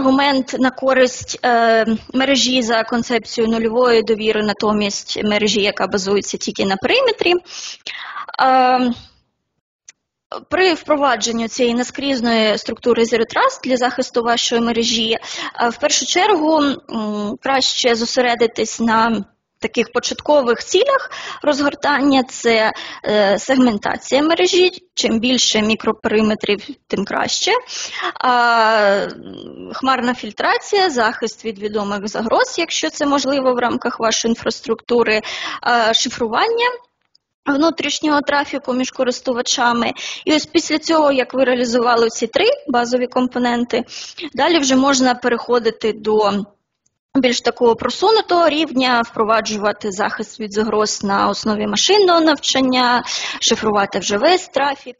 Аргумент на користь е, мережі за концепцією нульової довіри, натомість мережі, яка базується тільки на периметрі. Е, при впровадженні цієї наскрізної структури Zero Trust для захисту вашої мережі, е, в першу чергу краще зосередитись на таких початкових цілях розгортання це е, сегментація мережі. Чим більше мікропериметрів, тим краще. Хмарна фільтрація, захист від відомих загроз, якщо це можливо в рамках вашої інфраструктури, шифрування. Внутрішнього трафіку між користувачами, і ось після цього, як ви реалізували ці три базові компоненти, далі вже можна переходити до більш такого просунутого рівня, впроваджувати захист від загроз на основі машинного навчання, шифрувати вже весь трафік.